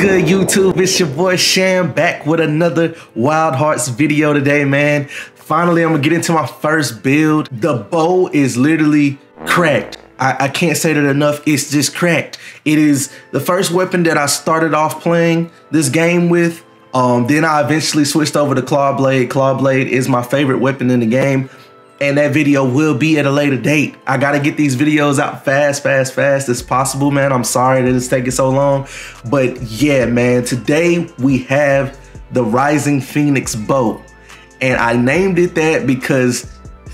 Good, YouTube? It's your boy Sham back with another Wild Hearts video today, man. Finally, I'm gonna get into my first build. The bow is literally cracked. I, I, can't say that enough. It's just cracked. It is the first weapon that I started off playing this game with. Um, then I eventually switched over to Claw Blade. Claw Blade is my favorite weapon in the game and that video will be at a later date. I gotta get these videos out fast, fast, fast as possible, man. I'm sorry that it's taking so long, but yeah, man, today we have the Rising Phoenix boat, and I named it that because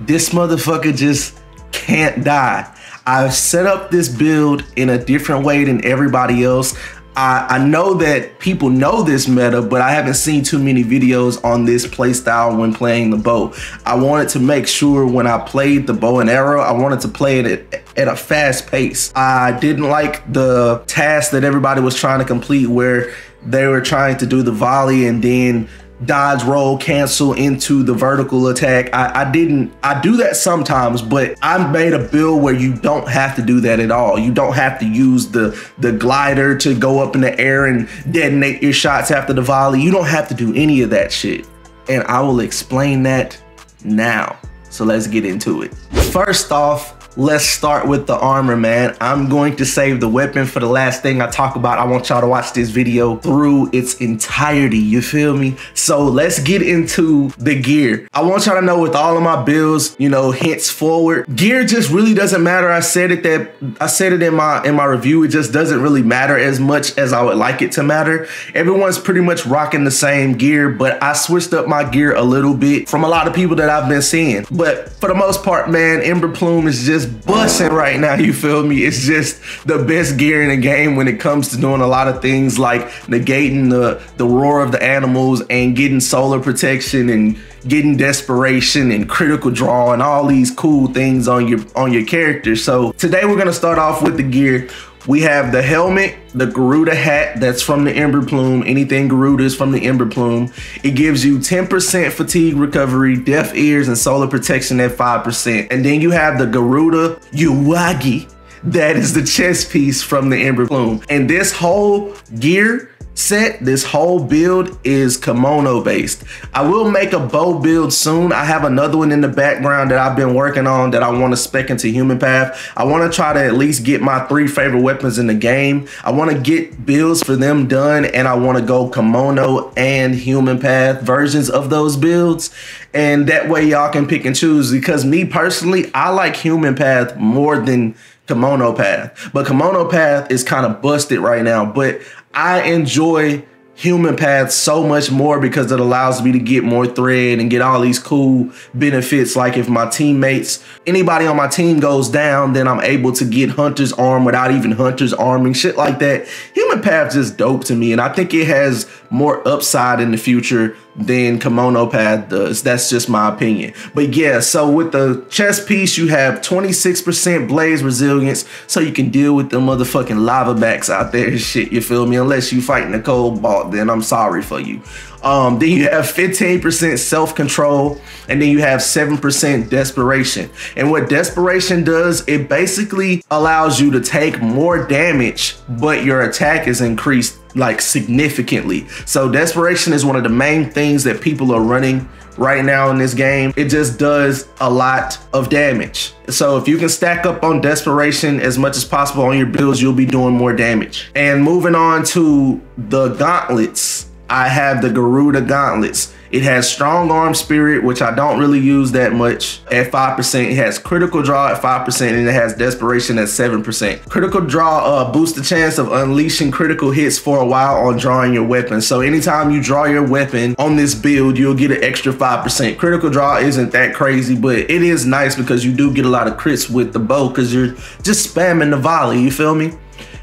this motherfucker just can't die. I've set up this build in a different way than everybody else. I, I know that people know this meta, but I haven't seen too many videos on this playstyle when playing the bow. I wanted to make sure when I played the bow and arrow, I wanted to play it at, at a fast pace. I didn't like the task that everybody was trying to complete where they were trying to do the volley and then dodge roll cancel into the vertical attack. I, I, didn't i do that sometimes but i made a build where you don't have to do that at all. You don't have to use the the glider to go up in the air and detonate your shots after the volley. You don't have to do any of that shit. And i will explain that now. So let's get into it. First off Let's start with the armor, man. I'm going to save the weapon for the last thing I talk about. I want y'all to watch this video through its entirety, you feel me? So let's get into the gear. I want y'all to know with all of my builds, you know, henceforward, gear just really doesn't matter. I said it that I said it in my in my review. It just doesn't really matter as much as I would like it to matter. Everyone's pretty much rocking the same gear, but I switched up my gear a little bit from a lot of people that I've been seeing. But for the most part, man, Ember Plume is just just busting right now, you feel me? It's just the best gear in the game when it comes to doing a lot of things like negating the, the roar of the animals and getting solar protection and getting desperation and critical draw and all these cool things on your on your character. So today we're gonna start off with the gear. We have the helmet, the Garuda hat that's from the Ember Plume. Anything Garuda is from the Ember Plume. It gives you 10% fatigue recovery, deaf ears, and solar protection at 5%. And then you have the Garuda Uwagi. That is the chest piece from the Ember Plume. And this whole gear set, this whole build is kimono based. I will make a bow build soon. I have another one in the background that I've been working on that I want to spec into Human Path. I want to try to at least get my three favorite weapons in the game. I want to get builds for them done and I want to go kimono and Human Path versions of those builds. And that way y'all can pick and choose because me personally, I like Human Path more than Kimono Path. But Kimono Path is kind of busted right now. But I enjoy human paths so much more because it allows me to get more thread and get all these cool benefits. Like if my teammates anybody on my team goes down then i'm able to get hunter's arm without even hunter's arming shit like that. Human paths just dope to me and i think it has more upside in the future than Kimono Path does. That's just my opinion. But yeah, so with the chest piece, you have 26% blaze resilience, so you can deal with the motherfucking Lavabacks out there and shit, you feel me? Unless you fighting a cobalt, then I'm sorry for you. Um, then you have 15% self-control, and then you have 7% desperation. And what desperation does, it basically allows you to take more damage, but your attack is increased like significantly. So desperation is one of the main things that people are running right now in this game. It just does a lot of damage. So if you can stack up on desperation as much as possible on your builds, you'll be doing more damage. And moving on to the gauntlets, I have the Garuda gauntlets. It has strong arm spirit, which I don't really use that much at 5%. It has critical draw at 5% and it has desperation at 7%. Critical draw uh, boosts the chance of unleashing critical hits for a while on drawing your weapon. So anytime you draw your weapon on this build, you'll get an extra 5%. Critical draw isn't that crazy, but it is nice because you do get a lot of crits with the bow because you're just spamming the volley, you feel me?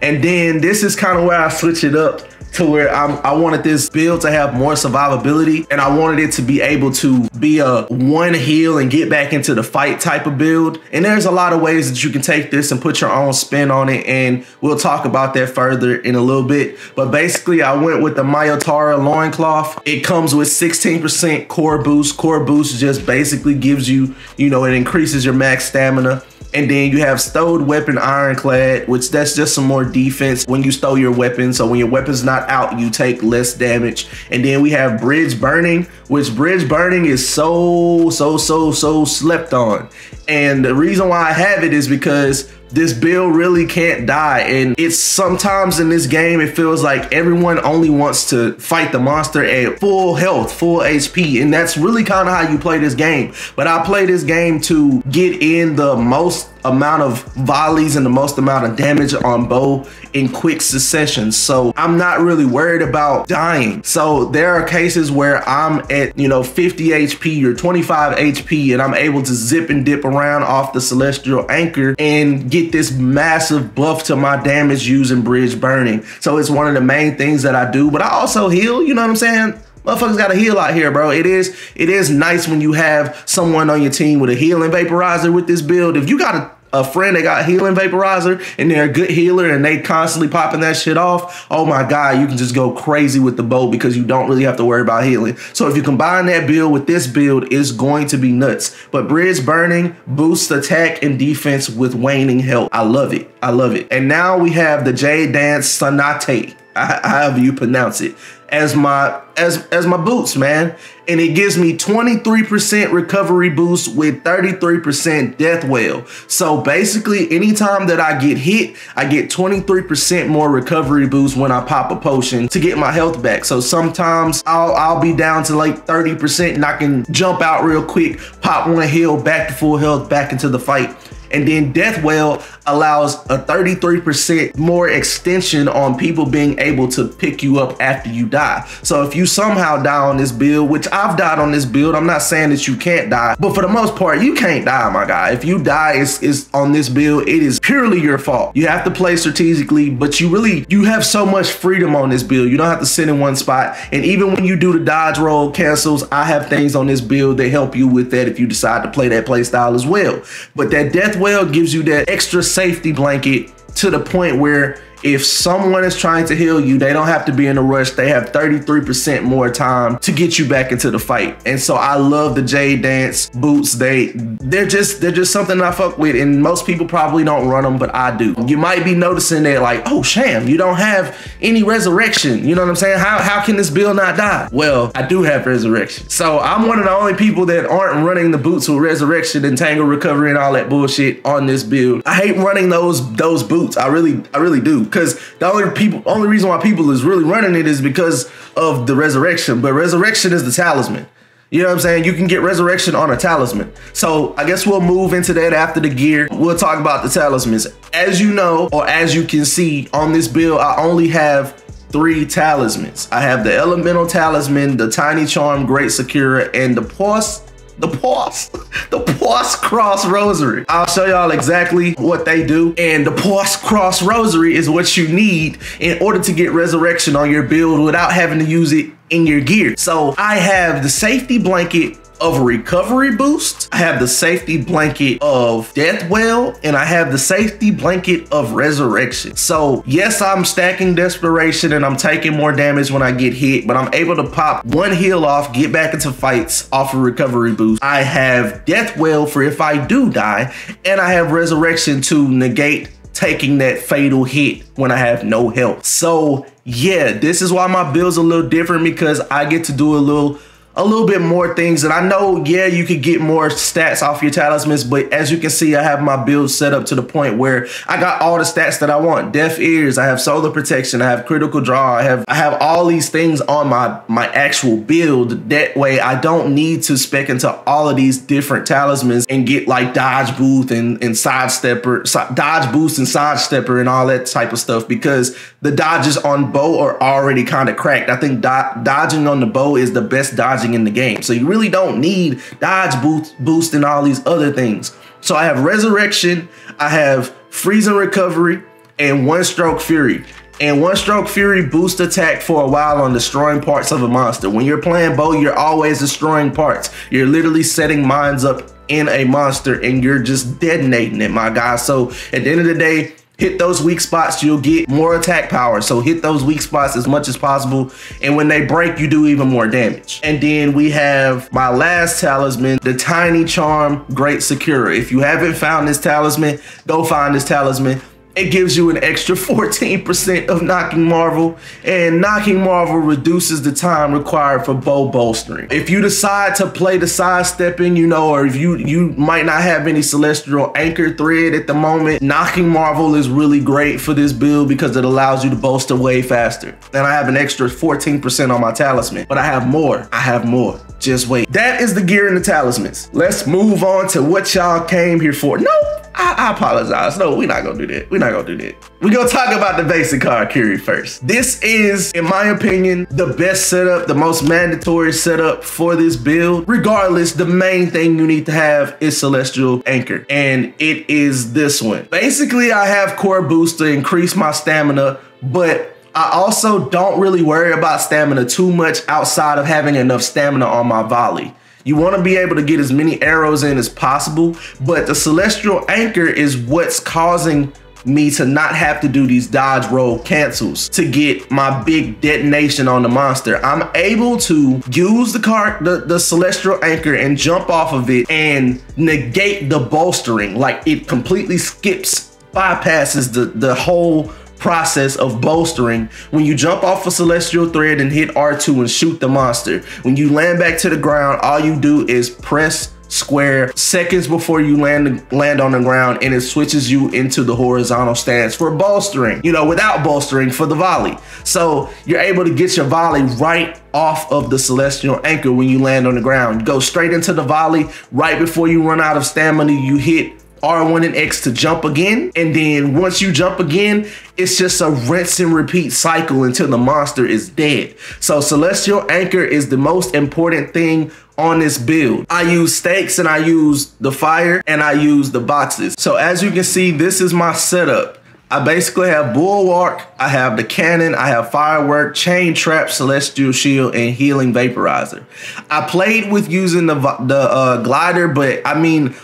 And then this is kind of where I switch it up to where I'm, I wanted this build to have more survivability and I wanted it to be able to be a one heal and get back into the fight type of build. And there's a lot of ways that you can take this and put your own spin on it. And we'll talk about that further in a little bit. But basically I went with the Mayotara loincloth. It comes with 16% core boost. Core boost just basically gives you, you know, it increases your max stamina And then you have stowed weapon ironclad, which that's just some more defense when you stow your weapon. So when your weapon's not out, you take less damage. And then we have bridge burning, which bridge burning is so, so, so, so slept on. And the reason why I have it is because this bill really can't die. And it's sometimes in this game, it feels like everyone only wants to fight the monster at full health, full HP. And that's really kind of how you play this game. But I play this game to get in the most amount of volleys and the most amount of damage on bow in quick succession. So I'm not really worried about dying. So there are cases where I'm at, you know, 50 HP or 25 HP and I'm able to zip and dip around off the celestial anchor and get this massive buff to my damage using bridge burning. So it's one of the main things that I do, but I also heal, you know what I'm saying? Motherfuckers got to heal out here, bro. It is it is nice when you have someone on your team with a healing vaporizer with this build. If you got a a friend that got healing vaporizer and they're a good healer and they constantly popping that shit off, oh my god, you can just go crazy with the bow because you don't really have to worry about healing. So if you combine that build with this build, it's going to be nuts. But Bridge Burning boosts attack and defense with waning health. I love it. I love it. And now we have the Jade Dance Sonate, however you pronounce it as my as as my boots, man. And it gives me 23% recovery boost with 33% death well. So basically, anytime that I get hit, I get 23% more recovery boost when I pop a potion to get my health back. So sometimes I'll I'll be down to like 30% and I can jump out real quick, pop one heal, back to full health, back into the fight. And then Deathwell allows a 33% more extension on people being able to pick you up after you die. So if you somehow die on this build, which I've died on this build, I'm not saying that you can't die, but for the most part, you can't die, my guy. If you die it's, it's on this build, it is purely your fault. You have to play strategically, but you really, you have so much freedom on this build. You don't have to sit in one spot. And even when you do the dodge roll cancels, I have things on this build that help you with that if you decide to play that play style as well. But that death well gives you that extra safety blanket to the point where if someone is trying to heal you, they don't have to be in a rush. They have 33% more time to get you back into the fight. And so I love the Jade Dance boots. They they're just they're just something I fuck with. And most people probably don't run them, but I do. You might be noticing that like, oh Sham, you don't have any resurrection. You know what I'm saying? How how can this bill not die? Well, I do have resurrection. So I'm one of the only people that aren't running the boots with resurrection and tangle recovery and all that bullshit on this build. I hate running those those boots. I really I really do because the only people, only reason why people is really running it is because of the resurrection. But resurrection is the talisman. You know what I'm saying? You can get resurrection on a talisman. So I guess we'll move into that after the gear. We'll talk about the talismans. As you know, or as you can see on this build, I only have three talismans. I have the elemental talisman, the tiny charm, great secure, and the pulse the Pause, the Pause Cross Rosary. I'll show y'all exactly what they do. And the Pause Cross Rosary is what you need in order to get resurrection on your build without having to use it in your gear. So I have the safety blanket of recovery boost. I have the safety blanket of death well, and I have the safety blanket of resurrection. So yes, I'm stacking desperation and I'm taking more damage when I get hit, but I'm able to pop one heal off, get back into fights off of recovery boost. I have death well for if I do die, and I have resurrection to negate taking that fatal hit when I have no health. So yeah, this is why my build's a little different because I get to do a little a little bit more things. And I know, yeah, you could get more stats off your talismans, but as you can see, I have my build set up to the point where I got all the stats that I want. Deaf ears, I have solar protection, I have critical draw, I have I have all these things on my my actual build. That way I don't need to spec into all of these different talismans and get like dodge boost and, and sidestepper, dodge boost and sidestepper and all that type of stuff because the dodges on bow are already kind of cracked. I think do dodging on the bow is the best dodge dodging in the game. So you really don't need dodge boost, boost and all these other things. So I have resurrection, I have freezing recovery, and one stroke fury. And one stroke fury boost attack for a while on destroying parts of a monster. When you're playing bow, you're always destroying parts. You're literally setting mines up in a monster and you're just detonating it, my guy. So at the end of the day, hit those weak spots, you'll get more attack power. So hit those weak spots as much as possible. And when they break, you do even more damage. And then we have my last talisman, the Tiny Charm Great Securer. If you haven't found this talisman, go find this talisman it gives you an extra 14% of knocking marvel and knocking marvel reduces the time required for bow bolstering. If you decide to play the sidestepping you know or if you you might not have any celestial anchor thread at the moment knocking marvel is really great for this build because it allows you to bolster way faster. And i have an extra 14% on my talisman but i have more. I have more. Just wait. That is the gear and the talismans. Let's move on to what y'all came here for. No I, I, apologize. No, we're not gonna do that. We're not gonna do that. We're gonna talk about the basic Karakuri first. This is, in my opinion, the best setup, the most mandatory setup for this build. Regardless, the main thing you need to have is Celestial Anchor, and it is this one. Basically, I have core boost to increase my stamina, but I also don't really worry about stamina too much outside of having enough stamina on my volley. You want to be able to get as many arrows in as possible, but the Celestial Anchor is what's causing me to not have to do these dodge roll cancels to get my big detonation on the monster. I'm able to use the card, the, the celestial anchor and jump off of it and negate the bolstering. Like it completely skips, bypasses the, the whole process of bolstering. When you jump off a celestial thread and hit R2 and shoot the monster. When you land back to the ground, all you do is press square seconds before you land land on the ground and it switches you into the horizontal stance for bolstering you know without bolstering for the volley. So you're able to get your volley right off of the celestial anchor when you land on the ground. Go straight into the volley right before you run out of stamina you hit R1 and X to jump again. And then once you jump again, it's just a rinse and repeat cycle until the monster is dead. So Celestial Anchor is the most important thing on this build. I use stakes and I use the fire and I use the boxes. So as you can see, this is my setup. I basically have Bulwark, I have the Cannon, I have Firework, Chain Trap, Celestial Shield, and Healing Vaporizer. I played with using the, the uh, glider, but I mean,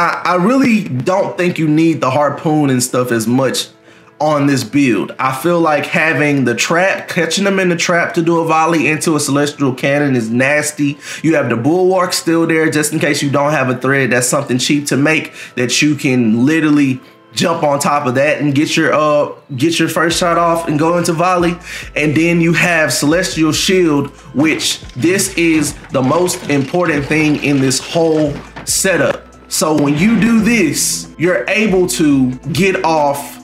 I, I really don't think you need the harpoon and stuff as much on this build. I feel like having the trap, catching them in the trap to do a volley into a celestial cannon is nasty. You have the bulwark still there just in case you don't have a thread. That's something cheap to make that you can literally jump on top of that and get your uh get your first shot off and go into volley and then you have celestial shield which this is the most important thing in this whole setup so when you do this, you're able to get off.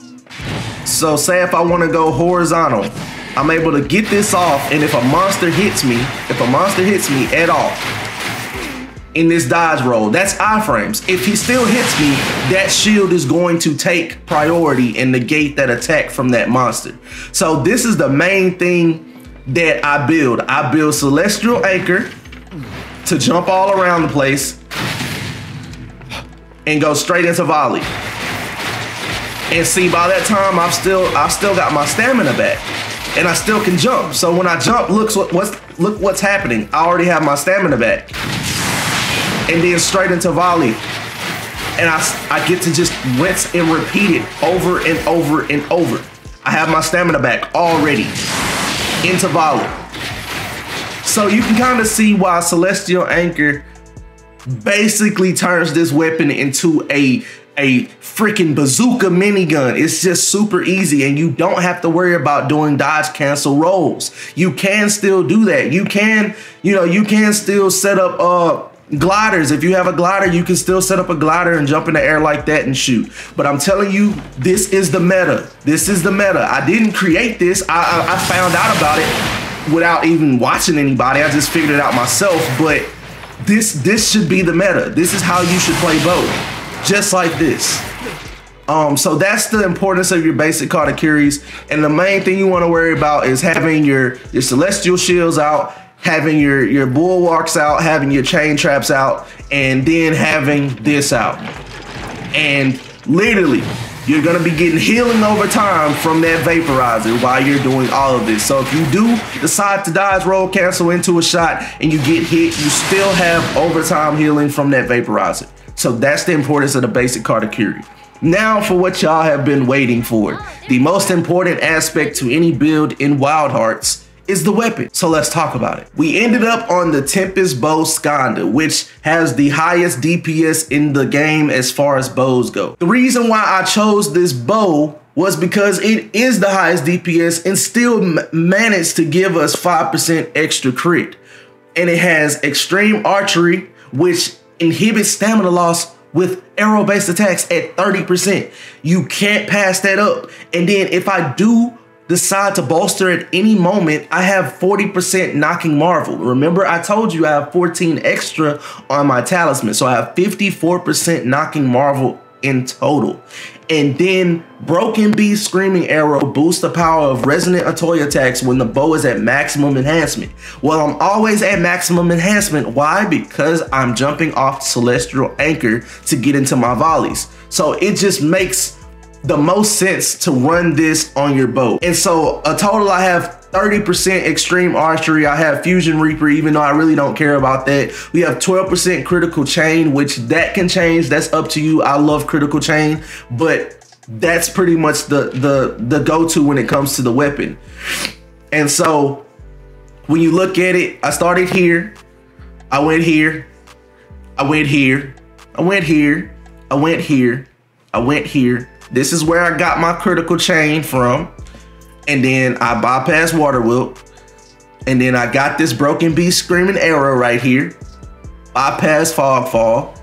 So say if I want to go horizontal, I'm able to get this off. And if a monster hits me, if a monster hits me at all in this dodge roll, that's iframes. If he still hits me, that shield is going to take priority and negate that attack from that monster. So this is the main thing that I build. I build Celestial Anchor to jump all around the place and go straight into volley. And see, by that time, I've still I've still got my stamina back, and I still can jump. So when I jump, looks what what's look what's happening. I already have my stamina back, and then straight into volley, and I I get to just rinse and repeat it over and over and over. I have my stamina back already into volley. So you can kind of see why Celestial Anchor basically turns this weapon into a a freaking bazooka minigun. It's just super easy and you don't have to worry about doing dodge cancel rolls. You can still do that. You can, you know, you can still set up uh gliders. If you have a glider, you can still set up a glider and jump in the air like that and shoot. But I'm telling you, this is the meta. This is the meta. I didn't create this. I, I, I found out about it without even watching anybody. I just figured it out myself. But this this should be the meta. This is how you should play both, just like this. Um, so that's the importance of your basic Karakuris. And the main thing you want to worry about is having your your celestial shields out, having your your bulwarks out, having your chain traps out, and then having this out. And literally, you're gonna be getting healing over time from that vaporizer while you're doing all of this. So if you do decide to dodge, roll, cancel into a shot, and you get hit, you still have overtime healing from that vaporizer. So that's the importance of the basic card Karakuri. Now for what y'all have been waiting for. The most important aspect to any build in Wild Hearts is the weapon. So let's talk about it. We ended up on the Tempest Bow Skanda, which has the highest DPS in the game as far as bows go. The reason why I chose this bow was because it is the highest DPS and still managed to give us 5% extra crit. And it has extreme archery, which inhibits stamina loss with arrow-based attacks at 30%. You can't pass that up. And then if I do decide to bolster at any moment, I have 40% knocking marvel. Remember, I told you I have 14 extra on my talisman. So I have 54% knocking marvel in total. And then Broken Beast Screaming Arrow boosts the power of Resonant Atoy attacks when the bow is at maximum enhancement. Well, I'm always at maximum enhancement. Why? Because I'm jumping off Celestial Anchor to get into my volleys. So it just makes the most sense to run this on your boat. And so a total I have 30% extreme archery. I have fusion reaper, even though I really don't care about that. We have 12% critical chain, which that can change. That's up to you. I love critical chain, but that's pretty much the the the go-to when it comes to the weapon. And so when you look at it, I started here, I went here, I went here, I went here, I went here, I went here, this is where I got my critical chain from. And then I bypassed water wheel. And then I got this broken beast screaming arrow right here. Bypass fog fall.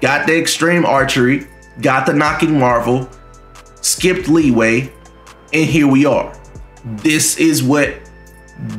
Got the extreme archery. Got the knocking marvel. Skipped leeway. And here we are. This is what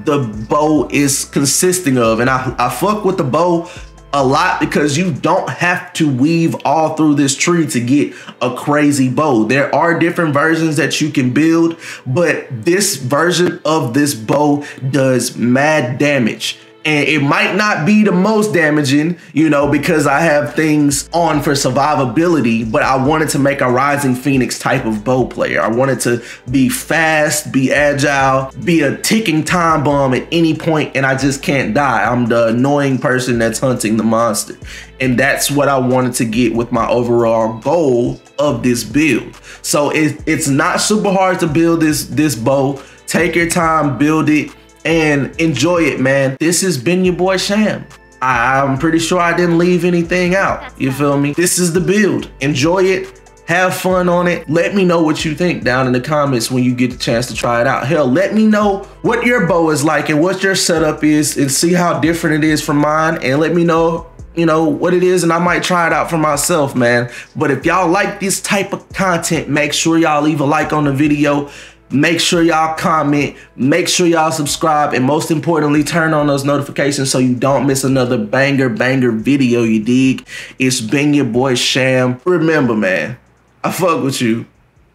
the bow is consisting of. And I, I fuck with the bow a lot because you don't have to weave all through this tree to get a crazy bow. There are different versions that you can build, but this version of this bow does mad damage and it might not be the most damaging, you know, because I have things on for survivability, but I wanted to make a Rising Phoenix type of bow player. I wanted to be fast, be agile, be a ticking time bomb at any point, and I just can't die. I'm the annoying person that's hunting the monster. And that's what I wanted to get with my overall goal of this build. So it, it's not super hard to build this, this bow. Take your time, build it and enjoy it, man. This has been your boy Sham. I'm pretty sure I didn't leave anything out. You feel me? This is the build. Enjoy it. Have fun on it. Let me know what you think down in the comments when you get the chance to try it out. Hell, let me know what your bow is like and what your setup is and see how different it is from mine. And let me know you know what it is and I might try it out for myself man but if y'all like this type of content make sure y'all leave a like on the video Make sure y'all comment, make sure y'all subscribe, and most importantly, turn on those notifications so you don't miss another banger, banger video, you dig? It's been your boy Sham. Remember, man, I fuck with you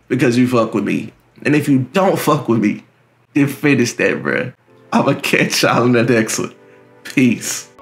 because you fuck with me. And if you don't fuck with me, then finish that, bruh. I'ma catch y'all in the next one. Peace.